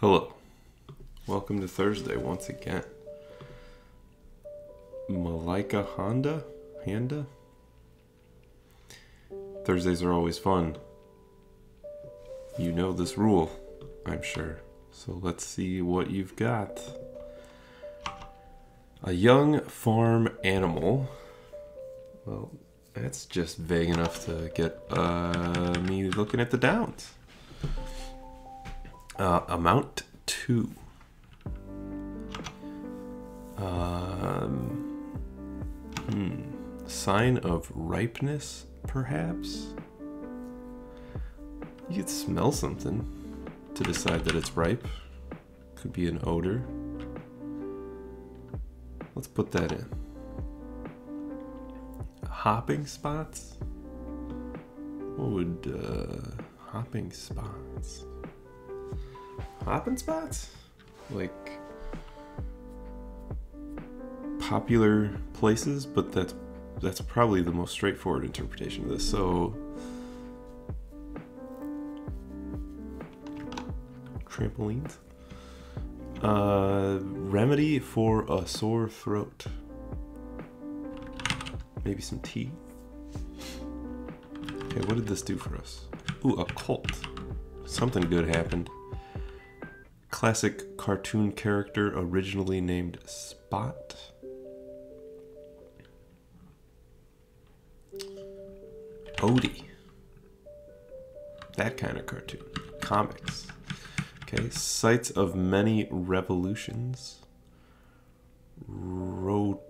Hello. Welcome to Thursday once again. Malika Honda? Handa? Thursdays are always fun. You know this rule, I'm sure. So let's see what you've got. A young farm animal. Well, that's just vague enough to get uh, me looking at the downs. Uh, amount two. Um, hmm. Sign of ripeness, perhaps? You could smell something to decide that it's ripe. Could be an odor. Let's put that in. Hopping spots? What would, uh, hopping spots? Hopping spots? Like, popular places, but that's that's probably the most straightforward interpretation of this. So trampolines. Uh, remedy for a sore throat. Maybe some tea. Okay, what did this do for us? Ooh, a cult. Something good happened. Classic cartoon character originally named Spot. Odie. That kind of cartoon. Comics. Okay, sites of many revolutions. Rotaries.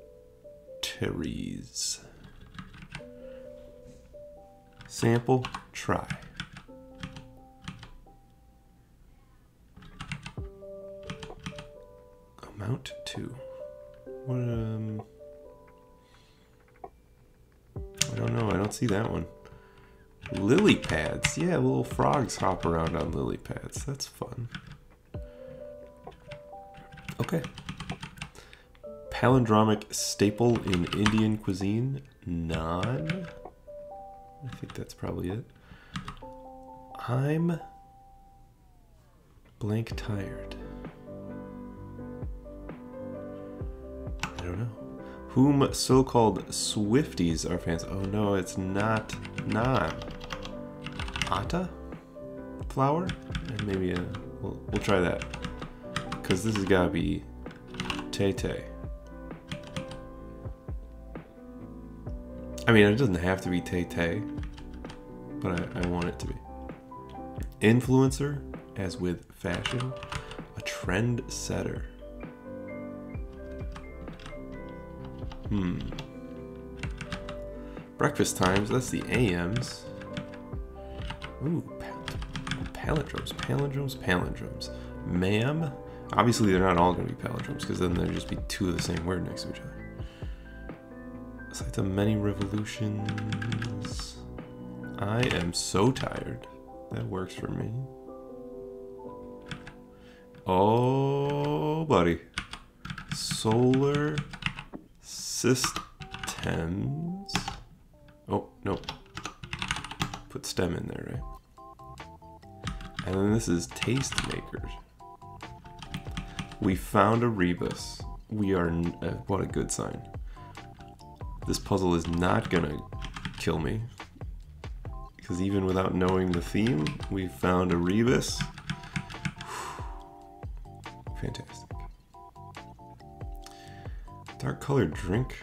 Sample, try. Amount two. What, um. I don't know, I don't see that one. Lily pads. Yeah, little frogs hop around on lily pads. That's fun. Okay. Palindromic staple in Indian cuisine. Naan. I think that's probably it. I'm blank tired. Whom so-called Swifties are fans? Oh no, it's not naan. Atta Flour? And maybe a, we'll, we'll try that. Because this has got to be Tay Tay. I mean, it doesn't have to be Tay Tay, but I, I want it to be. Influencer, as with fashion, a trend setter. Hmm. Breakfast times, that's the AMs. Ooh, palindromes, palindromes, palindromes. Ma'am. Obviously, they're not all going to be palindromes because then there'd just be two of the same word next to each other. Sites of many revolutions. I am so tired. That works for me. Oh, buddy. Solar systems. Oh, no. Put stem in there, right? And then this is tastemakers. We found a rebus. We are, uh, what a good sign. This puzzle is not gonna kill me. Because even without knowing the theme, we found a rebus. Colored drink.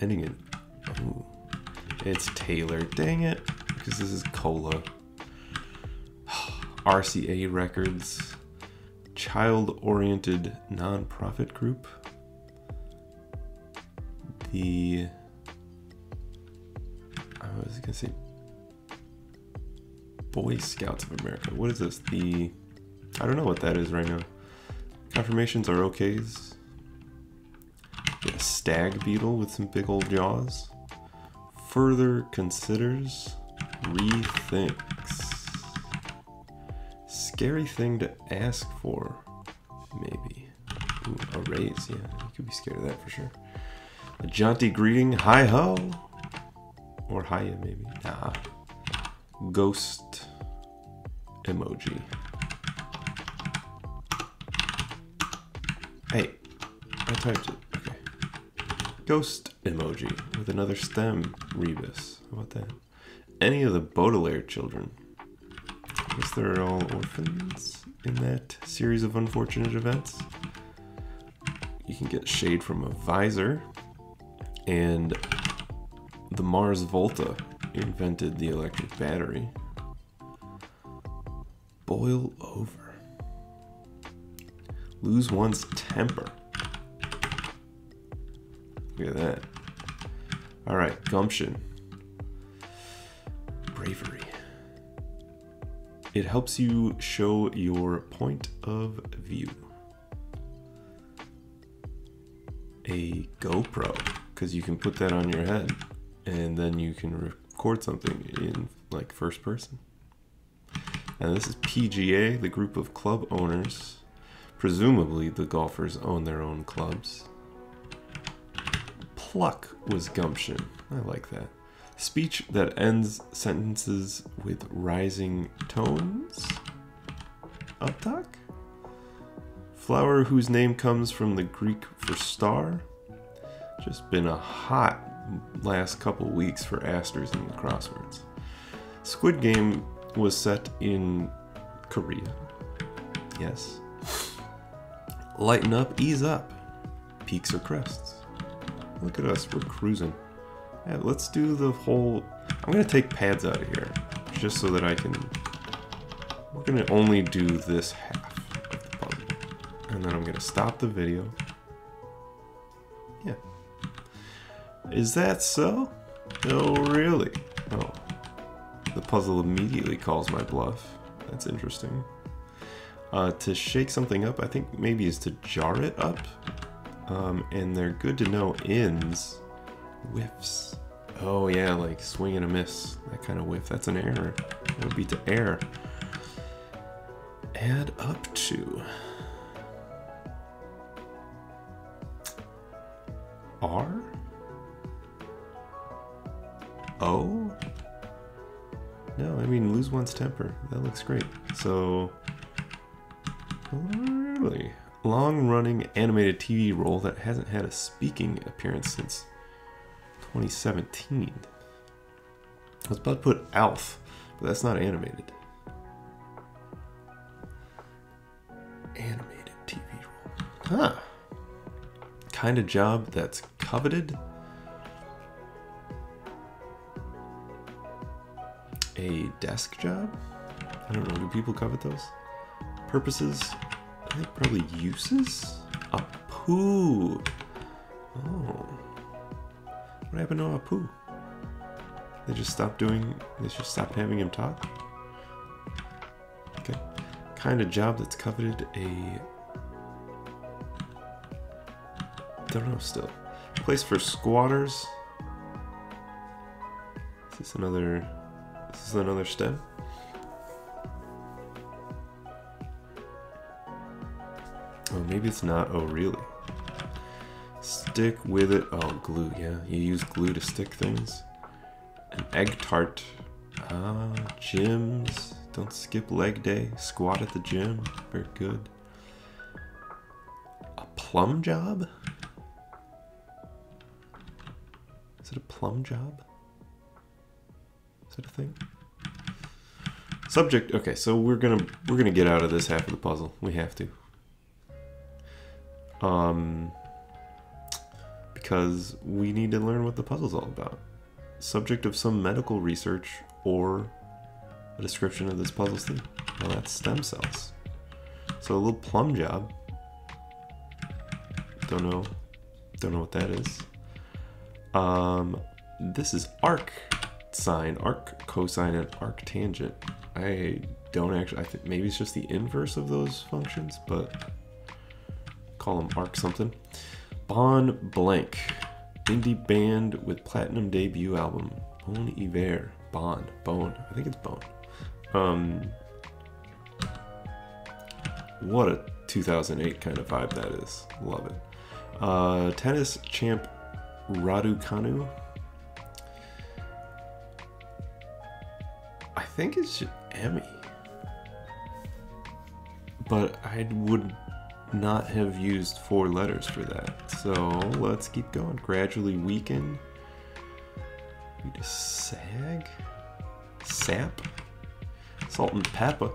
Ending in, ooh. It's Taylor, dang it. Because this is cola. RCA Records, child oriented nonprofit group. The. I was going to say Boy Scouts of America. What is this? The. I don't know what that is right now. Confirmations are okays stag beetle with some big old jaws. Further considers, rethinks. Scary thing to ask for, maybe. Ooh, a raise, yeah, you could be scared of that for sure. A jaunty greeting, hi ho! Or hiya, maybe. Nah. Ghost emoji. Hey, I typed it. Okay. Ghost emoji with another stem rebus. How about that? Any of the Baudelaire children. I guess they're all orphans in that series of unfortunate events. You can get shade from a visor, and the Mars Volta invented the electric battery. Boil over. Lose one's temper. Look at that. All right, gumption. Bravery. It helps you show your point of view. A GoPro, because you can put that on your head and then you can record something in like first person. And this is PGA, the group of club owners. Presumably, the golfers own their own clubs. Pluck was gumption. I like that. Speech that ends sentences with rising tones. Uptalk? Flower whose name comes from the Greek for star. Just been a hot last couple weeks for Asters and crosswords. Squid Game was set in Korea. Yes. Lighten up, ease up. Peaks or crests. Look at us, we're cruising. Yeah, let's do the whole... I'm going to take pads out of here, just so that I can... We're going to only do this half of the puzzle. And then I'm going to stop the video. Yeah. Is that so? Oh, really? Oh. The puzzle immediately calls my bluff. That's interesting. Uh, to shake something up, I think maybe is to jar it up. Um, and they're good to know ins whiffs. Oh yeah, like swing and a miss. That kind of whiff. That's an error. That would be to air. Add up to. R? O? No, I mean lose one's temper. That looks great. So, really long-running animated TV role that hasn't had a speaking appearance since 2017. I was about to put Alf, but that's not animated. Animated TV role. Huh. Kind of job that's coveted. A desk job? I don't know, do people covet those? Purposes? I think probably uses? A poo. Oh. What happened to Apu? They just stopped doing, they just stopped having him talk? Okay. Kind of job that's coveted a... Don't know still. Place for squatters. This is this another, this is this another stem? Maybe it's not. Oh, really? Stick with it. Oh, glue. Yeah, you use glue to stick things. An egg tart. Ah, gyms. Don't skip leg day. Squat at the gym. Very good. A plum job? Is it a plum job? Is that a thing? Subject. Okay, so we're gonna we're gonna get out of this half of the puzzle. We have to. Um, because we need to learn what the puzzle's all about. Subject of some medical research or a description of this puzzle's theme. Well, that's stem cells. So a little plum job. Don't know. Don't know what that is. Um, this is arc sine, arc cosine, and arc tangent. I don't actually. I think maybe it's just the inverse of those functions, but call them arc something. Bon Blank, indie band with platinum debut album. Bon Iver, Bon, Bone. I think it's Bone. Um, what a 2008 kind of vibe that is. Love it. Uh, tennis champ Raducanu. I think it's Emmy. But I would not have used four letters for that. So let's keep going. Gradually weaken. We just sag. Sap. Salt and pepper.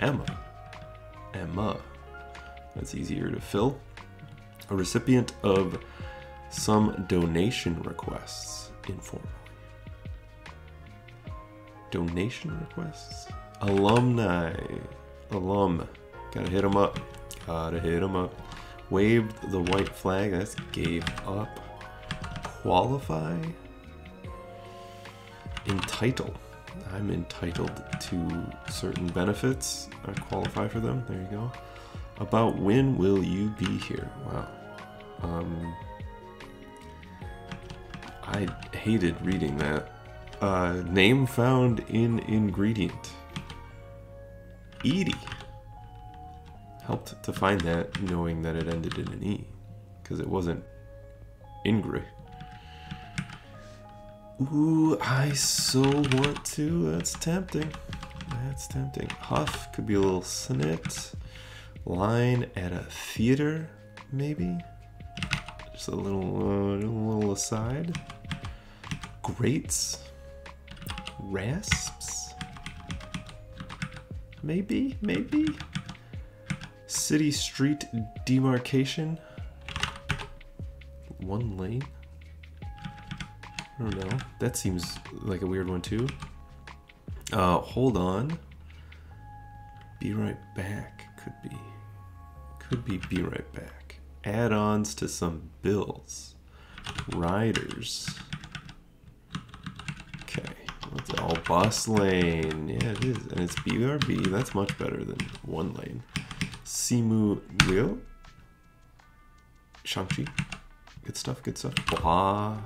Emma. Emma. That's easier to fill. A recipient of some donation requests informally. Donation requests? Alumni. Alum. Gotta hit them up. Gotta hit them up. Waved the white flag. That's gave up. Qualify. Entitle. I'm entitled to certain benefits. I qualify for them. There you go. About when will you be here? Wow. Um, I hated reading that. Uh, name found in ingredient. Edie. Helped to find that knowing that it ended in an E. Because it wasn't Ingrid. Ooh, I so want to. That's tempting. That's tempting. Huff could be a little snit. Line at a theater, maybe? Just a little, uh, little aside. Grates. Rasps? Maybe, maybe? City street demarcation? One lane? I don't know. That seems like a weird one too. Uh, hold on. Be right back. Could be. Could be be right back. Add-ons to some bills. Riders. Okay. It's all bus lane. Yeah, it is. And it's BRB. That's much better than one lane. Simu Liu. Shang-Chi. Good stuff, good stuff. Blah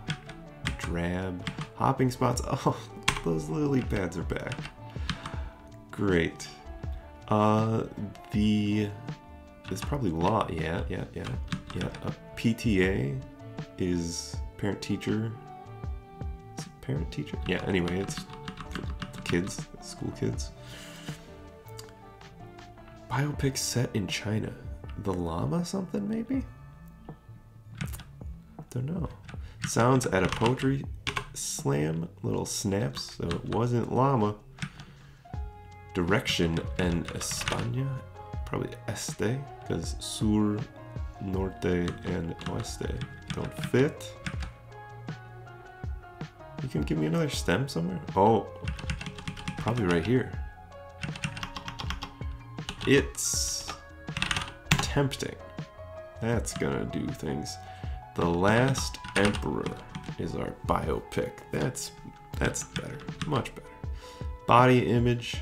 drab. Hopping spots. Oh, those lily pads are back. Great. Uh, the it's probably law. Yeah, yeah, yeah, yeah. A PTA is parent teacher. Parent teacher? Yeah. Anyway, it's kids, school kids. Biopic set in China. The llama something maybe? Don't know. Sounds at a poetry slam, little snaps, so it wasn't llama. Direction and España, probably este, because sur, norte, and oeste don't fit. You can give me another stem somewhere? Oh, probably right here. It's tempting. That's gonna do things. The Last Emperor is our biopic. That's that's better, much better. Body image.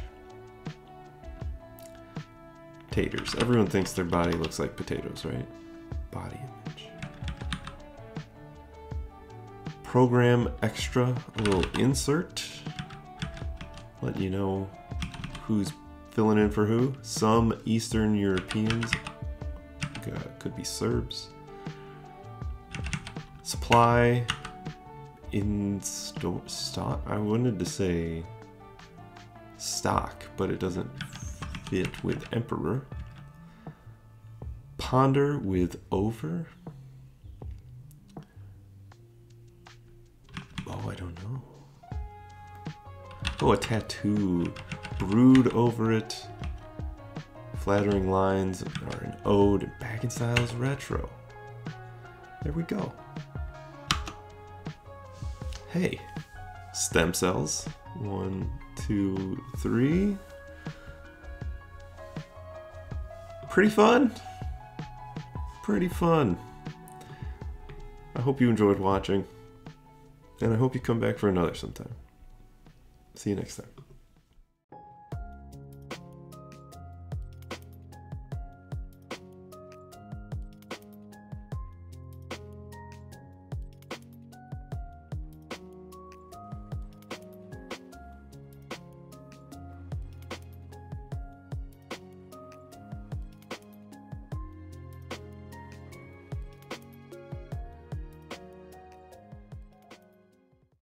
Taters. Everyone thinks their body looks like potatoes, right? Body image. Program extra, a little insert. Let you know who's filling in for who. Some Eastern Europeans, could be Serbs supply in stock. I wanted to say stock, but it doesn't fit with emperor. Ponder with over. Oh, I don't know. Oh, a tattoo. Brood over it. Flattering lines are an ode. Back in styles retro. There we go. Hey, stem cells. One, two, three. Pretty fun. Pretty fun. I hope you enjoyed watching. And I hope you come back for another sometime. See you next time.